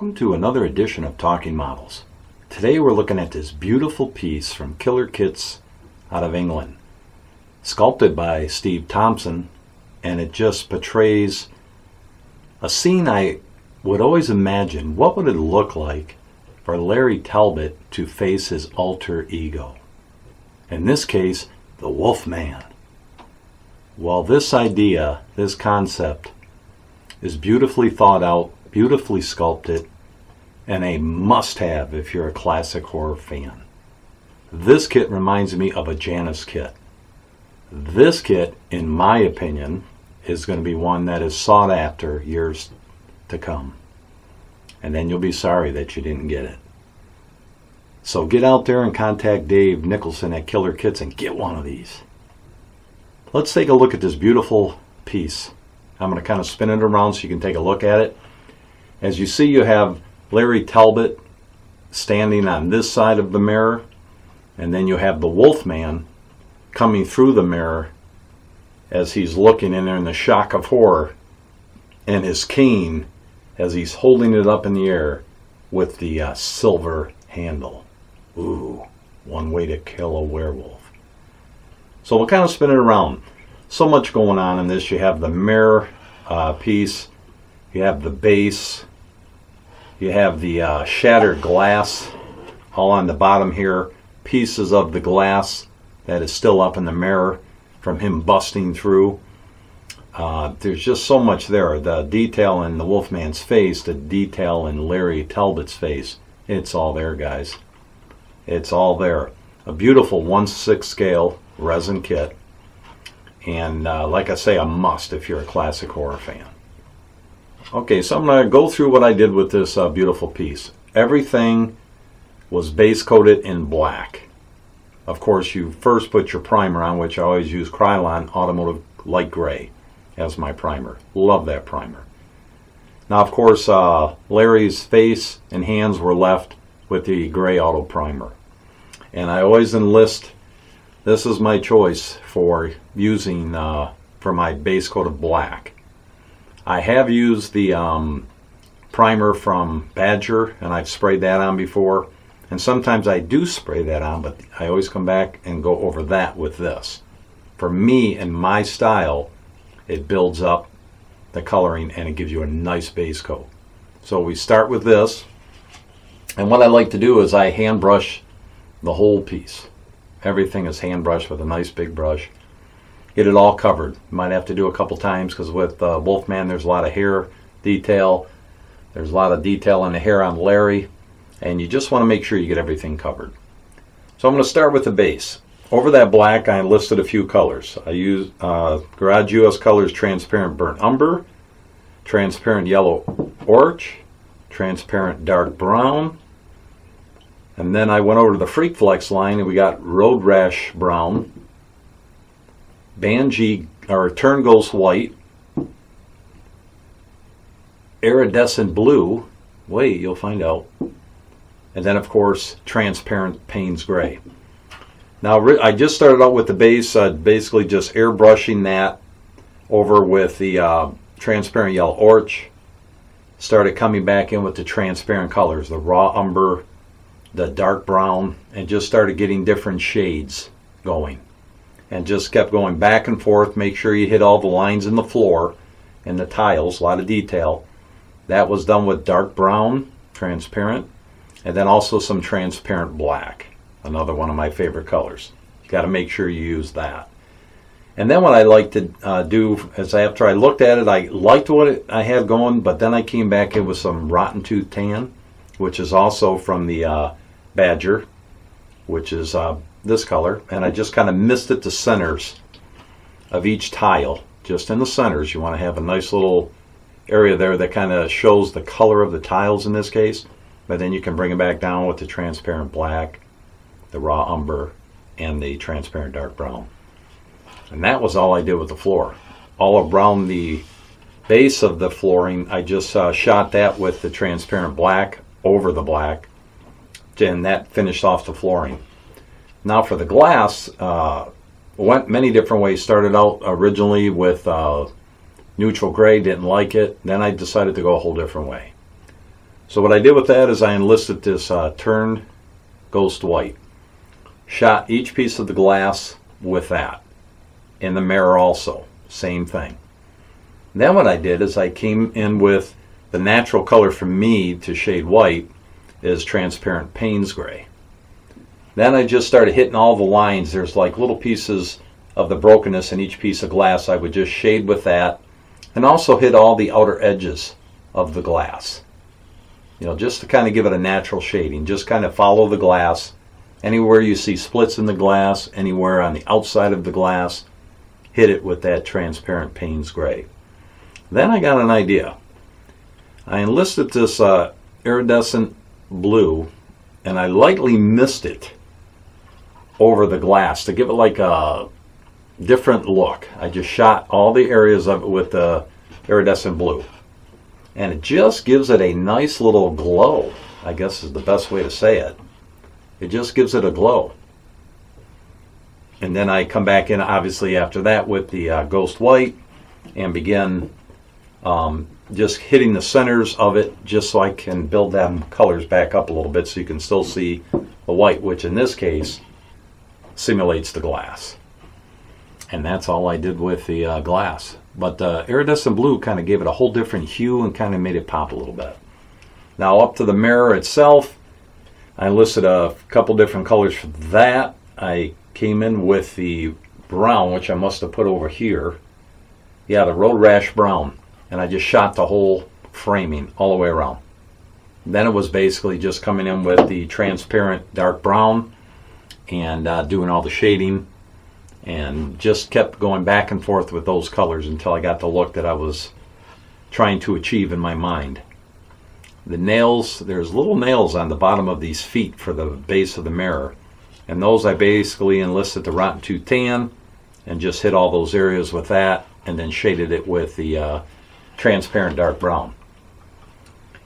Welcome to another edition of Talking Models. Today we're looking at this beautiful piece from Killer Kits out of England, sculpted by Steve Thompson, and it just portrays a scene I would always imagine what would it look like for Larry Talbot to face his alter ego. In this case, the Wolfman. Well, this idea, this concept, is beautifully thought out beautifully sculpted, and a must have if you're a classic horror fan. This kit reminds me of a Janus kit. This kit, in my opinion, is going to be one that is sought after years to come. And then you'll be sorry that you didn't get it. So get out there and contact Dave Nicholson at Killer Kits and get one of these. Let's take a look at this beautiful piece. I'm going to kind of spin it around so you can take a look at it. As you see, you have Larry Talbot standing on this side of the mirror, and then you have the Wolfman coming through the mirror as he's looking in there in the shock of horror, and his cane as he's holding it up in the air with the uh, silver handle. Ooh, one way to kill a werewolf. So we'll kind of spin it around. So much going on in this. You have the mirror uh, piece, you have the base, you have the uh, shattered glass all on the bottom here, pieces of the glass that is still up in the mirror from him busting through. Uh, there's just so much there. The detail in the Wolfman's face, the detail in Larry Talbot's face, it's all there, guys. It's all there. A beautiful 1 6 scale resin kit. And uh, like I say, a must if you're a classic horror fan. Okay, so I'm going to go through what I did with this uh, beautiful piece. Everything was base coated in black. Of course, you first put your primer on, which I always use Krylon Automotive Light Gray as my primer. Love that primer. Now, of course, uh, Larry's face and hands were left with the gray auto primer. And I always enlist, this is my choice for using uh, for my base coat of black. I have used the um, primer from Badger and I've sprayed that on before. And sometimes I do spray that on, but I always come back and go over that with this. For me and my style, it builds up the coloring and it gives you a nice base coat. So we start with this. And what I like to do is I hand brush the whole piece. Everything is hand brushed with a nice big brush get it all covered. You might have to do a couple times because with uh, Wolfman there's a lot of hair detail. There's a lot of detail in the hair on Larry and you just want to make sure you get everything covered. So I'm going to start with the base. Over that black I listed a few colors. I use uh, Garage US Colors Transparent Burnt Umber, Transparent Yellow Orch, Transparent Dark Brown, and then I went over to the Freak Flex line and we got Road Rash Brown, Banshee or Turn Ghost White, Iridescent Blue. Wait, you'll find out. And then, of course, Transparent Payne's Gray. Now, I just started out with the base, uh, basically just airbrushing that over with the uh, transparent yellow orch. Started coming back in with the transparent colors, the raw umber, the dark brown, and just started getting different shades going and just kept going back and forth. Make sure you hit all the lines in the floor and the tiles, a lot of detail. That was done with dark brown, transparent, and then also some transparent black, another one of my favorite colors. You got to make sure you use that. And then what I like to uh, do is after I looked at it, I liked what it, I had going, but then I came back in with some Rotten Tooth Tan, which is also from the uh, Badger, which is uh, this color and I just kind of misted the centers of each tile. Just in the centers you want to have a nice little area there that kind of shows the color of the tiles in this case but then you can bring it back down with the transparent black the raw umber and the transparent dark brown. And that was all I did with the floor. All around the base of the flooring I just uh, shot that with the transparent black over the black and that finished off the flooring now for the glass, uh, went many different ways. Started out originally with uh, neutral gray, didn't like it. Then I decided to go a whole different way. So what I did with that is I enlisted this uh, turned ghost white. Shot each piece of the glass with that. In the mirror also, same thing. Then what I did is I came in with the natural color for me to shade white is transparent Payne's gray. Then I just started hitting all the lines. There's like little pieces of the brokenness in each piece of glass. I would just shade with that and also hit all the outer edges of the glass. You know, just to kind of give it a natural shading. Just kind of follow the glass. Anywhere you see splits in the glass, anywhere on the outside of the glass, hit it with that transparent Payne's gray. Then I got an idea. I enlisted this uh, iridescent blue and I lightly mist it over the glass to give it like a different look. I just shot all the areas of it with the iridescent blue. And it just gives it a nice little glow, I guess is the best way to say it. It just gives it a glow. And then I come back in, obviously, after that with the uh, Ghost White and begin um, just hitting the centers of it just so I can build them colors back up a little bit so you can still see the white, which in this case simulates the glass. And that's all I did with the uh, glass. But the uh, iridescent blue kind of gave it a whole different hue and kind of made it pop a little bit. Now up to the mirror itself, I listed a couple different colors for that. I came in with the brown, which I must have put over here. Yeah, the Road Rash Brown and I just shot the whole framing all the way around. Then it was basically just coming in with the transparent dark brown and uh, doing all the shading and just kept going back and forth with those colors until I got the look that I was trying to achieve in my mind. The nails, there's little nails on the bottom of these feet for the base of the mirror. And those I basically enlisted the Rotten Tooth Tan and just hit all those areas with that and then shaded it with the uh, transparent dark brown.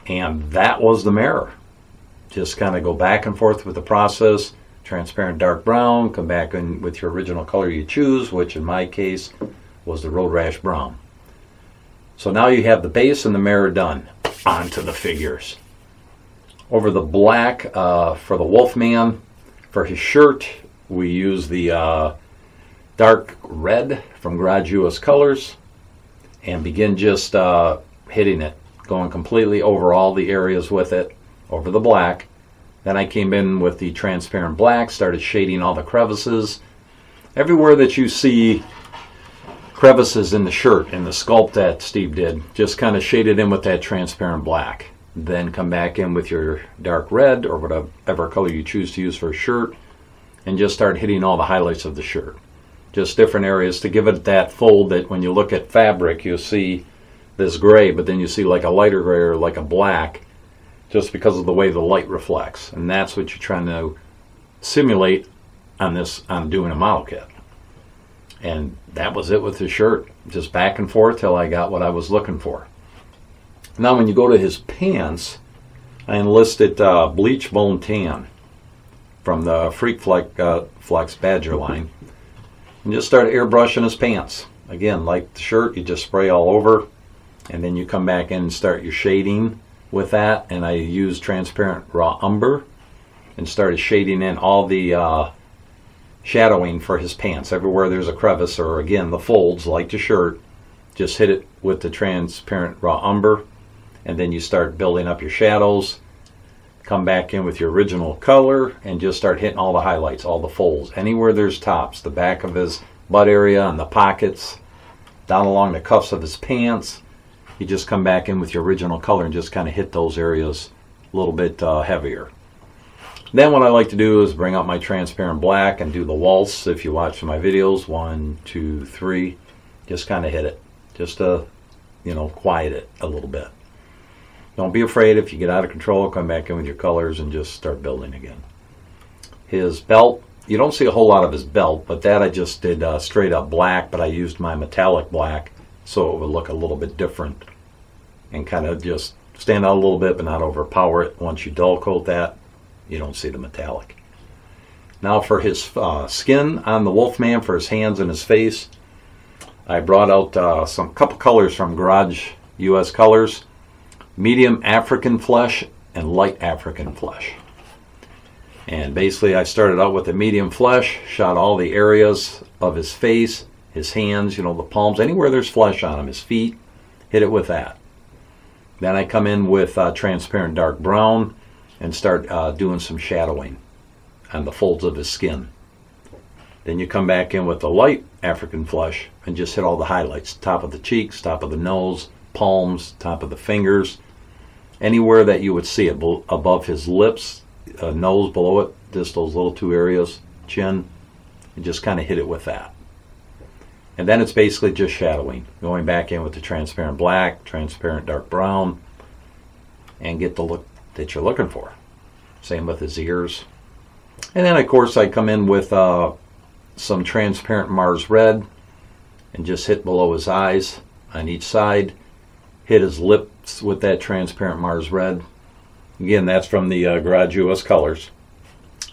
And that was the mirror. Just kind of go back and forth with the process. Transparent dark brown, come back in with your original color you choose, which in my case was the Road Rash Brown. So now you have the base and the mirror done. Onto the figures. Over the black uh, for the Wolfman, for his shirt, we use the uh, dark red from Garage US Colors and begin just uh, hitting it, going completely over all the areas with it, over the black. Then I came in with the transparent black, started shading all the crevices. Everywhere that you see crevices in the shirt, in the sculpt that Steve did, just kind of shaded in with that transparent black. Then come back in with your dark red or whatever color you choose to use for a shirt and just start hitting all the highlights of the shirt just different areas to give it that fold that when you look at fabric you'll see this gray but then you see like a lighter gray or like a black just because of the way the light reflects. And that's what you're trying to simulate on this on doing a model kit. And that was it with the shirt just back and forth till I got what I was looking for. Now when you go to his pants I enlisted uh, bleach bone tan from the Freak Flex, uh, Flex Badger line. And just start airbrushing his pants. Again, like the shirt, you just spray all over and then you come back in and start your shading with that. And I use transparent raw umber and started shading in all the uh, shadowing for his pants. Everywhere there's a crevice or again the folds like the shirt, just hit it with the transparent raw umber and then you start building up your shadows come back in with your original color and just start hitting all the highlights, all the folds. Anywhere there's tops, the back of his butt area and the pockets, down along the cuffs of his pants, you just come back in with your original color and just kind of hit those areas a little bit uh, heavier. Then what I like to do is bring out my transparent black and do the waltz. If you watch my videos, one, two, three, just kind of hit it. Just to, you know, quiet it a little bit. Don't be afraid if you get out of control, come back in with your colors and just start building again. His belt, you don't see a whole lot of his belt, but that I just did uh, straight up black, but I used my metallic black so it would look a little bit different and kind of just stand out a little bit but not overpower it. Once you dull coat that, you don't see the metallic. Now for his uh, skin on the Wolfman, for his hands and his face, I brought out uh, some couple colors from Garage US Colors medium African flesh and light African flesh. And basically, I started out with the medium flesh, shot all the areas of his face, his hands, you know, the palms, anywhere there's flesh on him, his feet, hit it with that. Then I come in with uh, transparent dark brown and start uh, doing some shadowing on the folds of his skin. Then you come back in with the light African flesh and just hit all the highlights top of the cheeks, top of the nose, palms, top of the fingers, anywhere that you would see it above his lips, uh, nose below it, just those little two areas, chin, and just kind of hit it with that. And then it's basically just shadowing, going back in with the transparent black, transparent dark brown, and get the look that you're looking for. Same with his ears. And then, of course, I come in with uh, some transparent Mars red and just hit below his eyes on each side. Hit his lips with that transparent Mars red. Again, that's from the uh, Garage US Colors,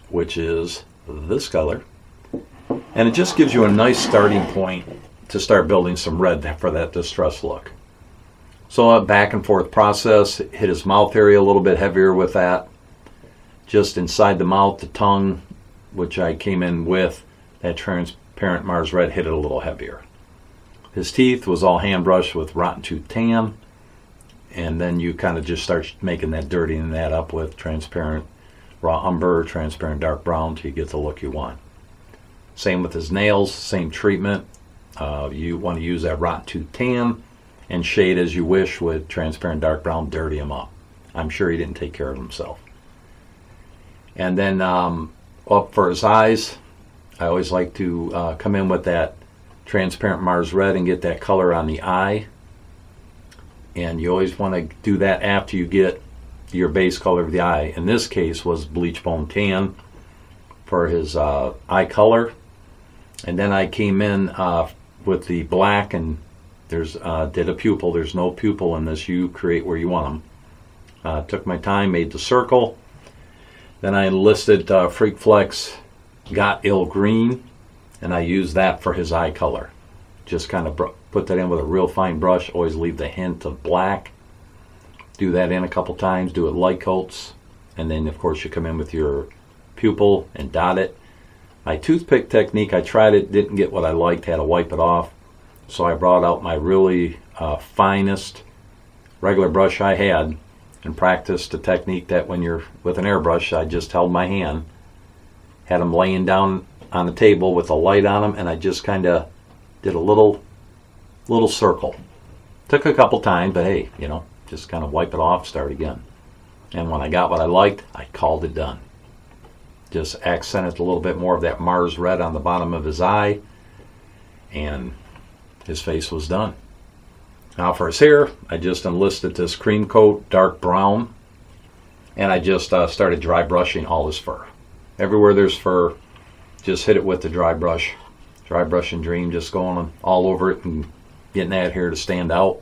which is this color. And it just gives you a nice starting point to start building some red for that distress look. So a back and forth process, hit his mouth area a little bit heavier with that. Just inside the mouth, the tongue, which I came in with, that transparent Mars Red hit it a little heavier. His teeth was all hand brushed with Rotten Tooth Tan. And then you kind of just start making that, dirtying that up with transparent raw umber, transparent dark brown till you get the look you want. Same with his nails, same treatment. Uh, you want to use that rotten tooth tan and shade as you wish with transparent dark brown, dirty him up. I'm sure he didn't take care of himself. And then um, up for his eyes, I always like to uh, come in with that transparent Mars Red and get that color on the eye. And you always want to do that after you get your base color of the eye. In this case was bleach bone tan for his uh, eye color and then I came in uh, with the black and there's uh, did a pupil. There's no pupil in this. You create where you want them. Uh, took my time, made the circle. Then I enlisted uh, Freak Flex Got Ill Green, and I used that for his eye color. Just kind of put that in with a real fine brush. Always leave the hint of black. Do that in a couple times. Do it light coats, and then of course you come in with your pupil and dot it. My toothpick technique, I tried it, didn't get what I liked, had to wipe it off. So I brought out my really uh, finest regular brush I had and practiced a technique that when you're with an airbrush, I just held my hand, had them laying down on the table with a light on them, and I just kind of did a little, little circle. Took a couple times, but hey, you know, just kind of wipe it off, start again. And when I got what I liked, I called it done just accented a little bit more of that Mars red on the bottom of his eye, and his face was done. Now for his hair, I just enlisted this Ceramcoat, dark brown, and I just uh, started dry brushing all his fur. Everywhere there's fur, just hit it with the dry brush. Dry brush and dream, just going all over it and getting that hair to stand out.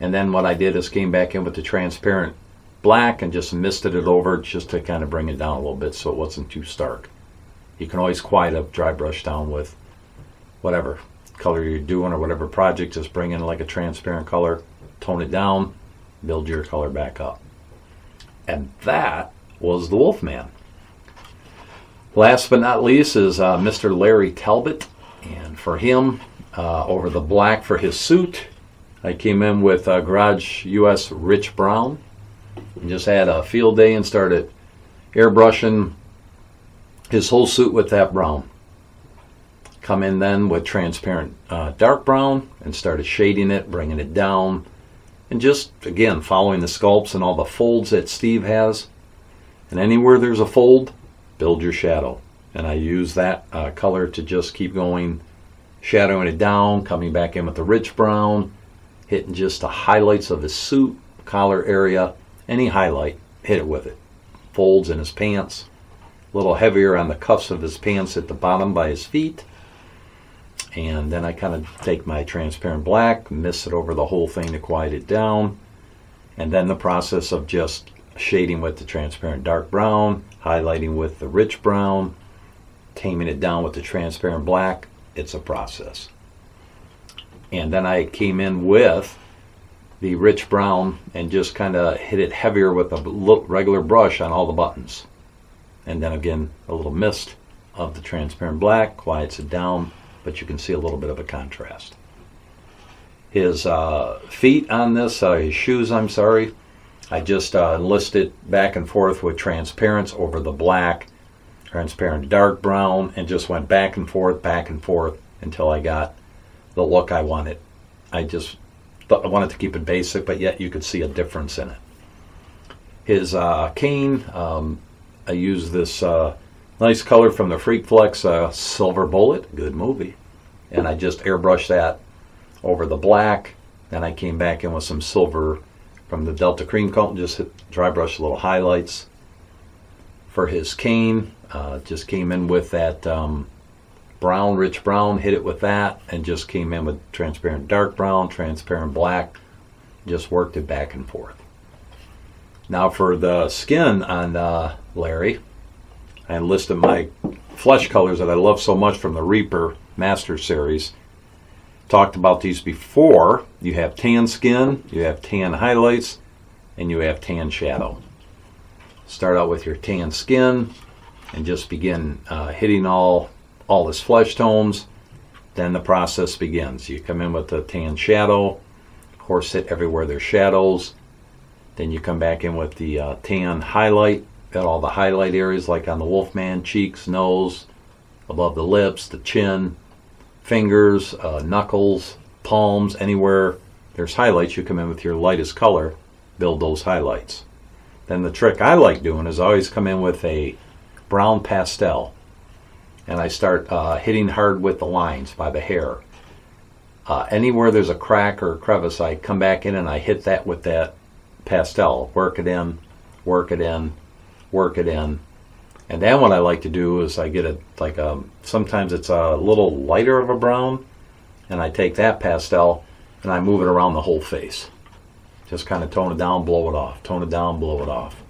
And then what I did is came back in with the transparent black and just misted it over just to kind of bring it down a little bit so it wasn't too stark. You can always quiet a dry brush down with whatever color you're doing or whatever project, just bring in like a transparent color, tone it down, build your color back up. And that was the Wolfman. Last but not least is uh, Mr. Larry Talbot. And for him, uh, over the black for his suit, I came in with uh, Garage US Rich Brown and just had a field day and started airbrushing his whole suit with that brown. Come in then with transparent uh, dark brown and started shading it, bringing it down, and just again following the sculpts and all the folds that Steve has. And anywhere there's a fold, build your shadow. And I use that uh, color to just keep going, shadowing it down, coming back in with the rich brown, hitting just the highlights of his suit, collar area, any highlight, hit it with it. Folds in his pants, a little heavier on the cuffs of his pants at the bottom by his feet. And then I kind of take my transparent black, mist it over the whole thing to quiet it down. And then the process of just shading with the transparent dark brown, highlighting with the rich brown, taming it down with the transparent black. It's a process. And then I came in with the rich brown and just kind of hit it heavier with a regular brush on all the buttons. And then again, a little mist of the transparent black quiets it down, but you can see a little bit of a contrast. His uh, feet on this, uh, his shoes, I'm sorry, I just uh, enlisted back and forth with transparents over the black, transparent dark brown, and just went back and forth, back and forth until I got the look I wanted. I just I wanted to keep it basic, but yet you could see a difference in it. His uh, cane, um, I used this uh, nice color from the Freak Flex uh, Silver Bullet, good movie, and I just airbrushed that over the black. Then I came back in with some silver from the Delta Ceramcoat and just hit, dry brush little highlights. For his cane, uh, just came in with that um, brown, rich brown, hit it with that, and just came in with transparent dark brown, transparent black, just worked it back and forth. Now for the skin on uh, Larry, I enlisted my flesh colors that I love so much from the Reaper Master Series. Talked about these before. You have tan skin, you have tan highlights, and you have tan shadow. Start out with your tan skin and just begin uh, hitting all all his flesh tones. Then the process begins. You come in with the tan shadow, of course, hit everywhere there's shadows. Then you come back in with the uh, tan highlight, got all the highlight areas like on the Wolfman, cheeks, nose, above the lips, the chin, fingers, uh, knuckles, palms, anywhere there's highlights, you come in with your lightest color, build those highlights. Then the trick I like doing is always come in with a brown pastel and I start uh, hitting hard with the lines by the hair. Uh, anywhere there's a crack or a crevice, I come back in and I hit that with that pastel. Work it in, work it in, work it in. And then what I like to do is I get it like a, um, sometimes it's a little lighter of a brown, and I take that pastel and I move it around the whole face. Just kind of tone it down, blow it off, tone it down, blow it off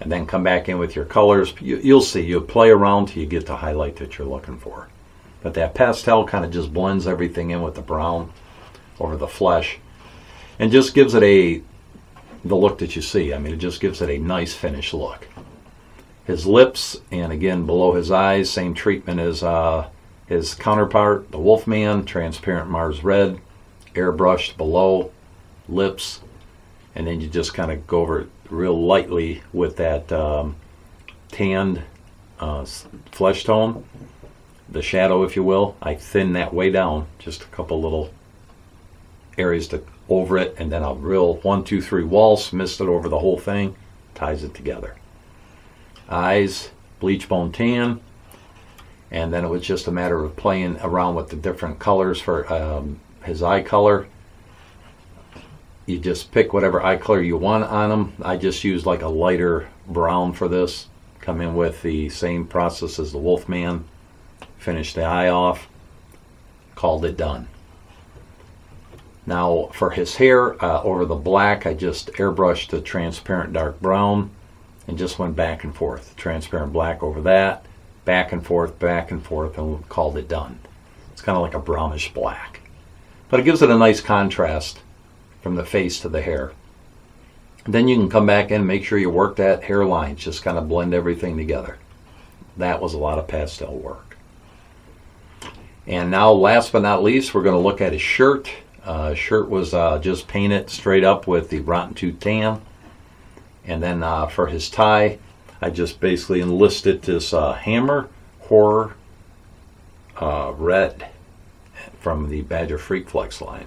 and then come back in with your colors. You, will see, you play around till you get the highlight that you're looking for. But that pastel kind of just blends everything in with the brown over the flesh and just gives it a the look that you see. I mean, it just gives it a nice finished look. His lips, and again below his eyes, same treatment as uh, his counterpart, the Wolfman, transparent Mars Red, airbrushed below, lips, and then you just kind of go over it real lightly with that um, tanned uh, flesh tone, the shadow, if you will. I thin that way down, just a couple little areas to over it, and then a real one, two, three waltz, mist it over the whole thing, ties it together. Eyes, bleach bone tan, and then it was just a matter of playing around with the different colors for um, his eye color you just pick whatever eye color you want on them. I just use like a lighter brown for this. Come in with the same process as the Wolfman. Finish the eye off. Called it done. Now for his hair, uh, over the black, I just airbrushed the transparent dark brown and just went back and forth. Transparent black over that, back and forth, back and forth, and called it done. It's kind of like a brownish black. But it gives it a nice contrast from the face to the hair. Then you can come back in and make sure you work that hairline, just kind of blend everything together. That was a lot of pastel work. And now, last but not least, we're going to look at his shirt. Uh, shirt was uh, just painted straight up with the Rotten Tooth Tan. And then uh, for his tie, I just basically enlisted this uh, Hammer Horror uh, Red from the Badger Freak Flex line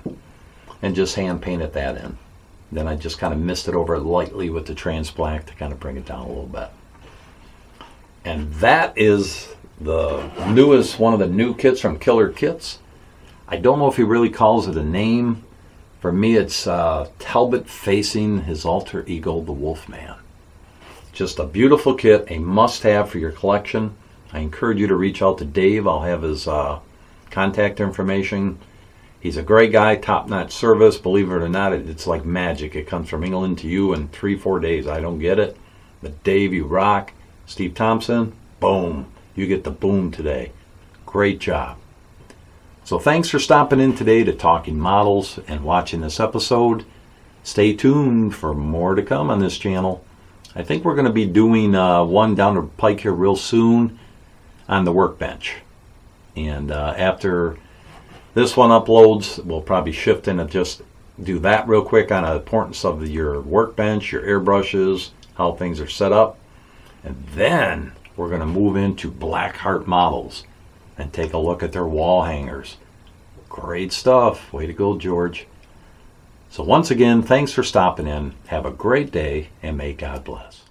and just hand painted that in. Then I just kind of mist it over lightly with the trans black to kind of bring it down a little bit. And that is the newest, one of the new kits from Killer Kits. I don't know if he really calls it a name. For me, it's uh, Talbot facing his alter ego, the Wolfman. Just a beautiful kit, a must-have for your collection. I encourage you to reach out to Dave. I'll have his uh, contact information He's a great guy, top notch service. Believe it or not, it's like magic. It comes from England to you in three, four days. I don't get it. But Dave, you rock. Steve Thompson, boom. You get the boom today. Great job. So thanks for stopping in today to Talking Models and watching this episode. Stay tuned for more to come on this channel. I think we're going to be doing uh, one down the pike here real soon on the workbench. And uh, after this one uploads, we'll probably shift in and just do that real quick on the importance of your workbench, your airbrushes, how things are set up. And then we're going to move into Blackheart models and take a look at their wall hangers. Great stuff. Way to go, George. So once again, thanks for stopping in. Have a great day and may God bless.